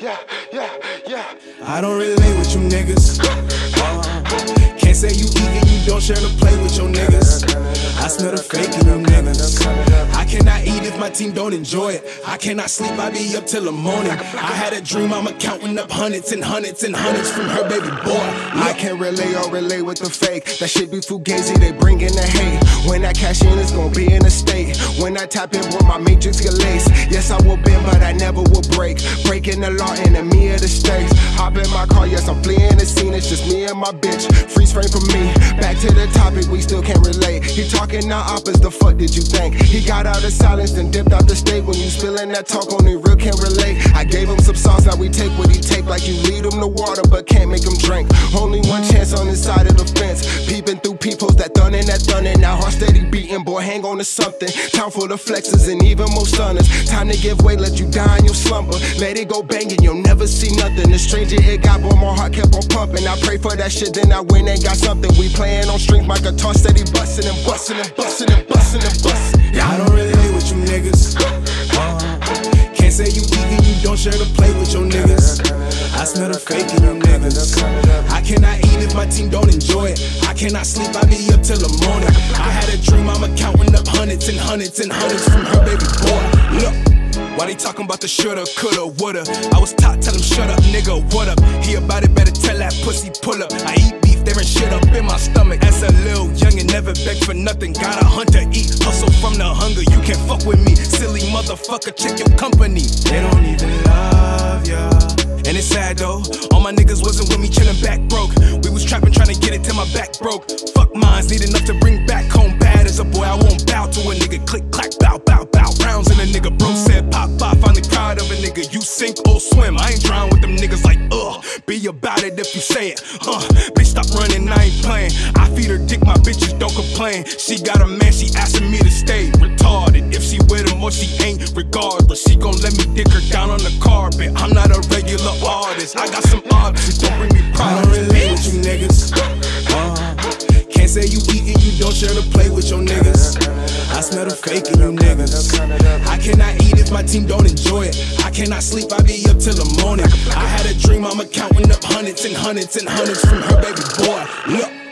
yeah, yeah, yeah. I don't relate with you niggas. Uh, can't say you eat and you don't share the plate with your niggas. I smell the fake in them niggas. I cannot eat if my team don't enjoy it. I cannot sleep, I be up till the morning. I had a dream, I'ma counting up hundreds and hundreds and hundreds from her baby boy. I can't relate or relate with the fake. That shit be fugazi, they bring in the hate. When I cash in, it's gonna be in a state. I tap in, boy, my matrix get laced. Yes, I will bend, but I never will break. Breaking the law, enemy of the states. Hop in my car, yes, I'm fleeing the scene. It's just me and my bitch. Freeze frame from me. Back to the topic, we still can't relate. He talking now opposite, the fuck did you think? He got out of silence, then dipped out the state. When you spilling that talk, only real can relate. I gave him some sauce, now we take what he take. Like you lead him to water, but can't make him drink. Only one chance on this side of peepholes, that thunning, that thunning. Now heart steady beating, boy, hang on to something. Time for the flexes and even more stunners. Time to give way, let you die in your slumber. Let it go banging, you'll never see nothing. The stranger it got, boy, my heart kept on pumping. I pray for that shit, then I win and got something. We playing on strings, my guitar steady busting and busting and busting and busting and busting. In you niggas. I cannot eat if my team don't enjoy it. I cannot sleep, I be up till the morning. I had a dream, I'm counting up hundreds and hundreds and hundreds from her baby boy. Look. Why they talking about the shoulda, coulda, woulda? I was taught, tell him shut up, nigga, what up? He about it, better tell that pussy pull up. I eat beef, there and shit up in my stomach. As a little youngin', never beg for nothing. Got a hunt to eat, hustle from the hunger. You can't fuck with me, silly motherfucker. Check your company. They don't even love ya. It's sad though, all my niggas wasn't with me chillin' back broke. We was trapping, trying to get it till my back broke. Fuck mines, need enough to bring back home. Bad as a boy, I won't bow to a nigga. Click, clack, bow, bow, bow. Rounds in a nigga, bro said pop, pop. Finally proud of a nigga. You sink or swim. I ain't drown with them niggas like, ugh. Be about it if you say it, huh? Bitch, stop running, I ain't playing. I feed her dick, my bitches don't complain. She got a man, she asking me to stay. Retarded, if she with him or she ain't, regardless. She gon' let me dick her down on the carpet. I'm not artist. I got some options, don't bring me I don't relate with you niggas. Uh, can't say you eat and you don't share the plate with your niggas. I smell the fake in you niggas. I cannot eat if my team don't enjoy it. I cannot sleep, I be up till the morning. I had a dream, I'm counting up hundreds and hundreds and hundreds from her baby boy. Look.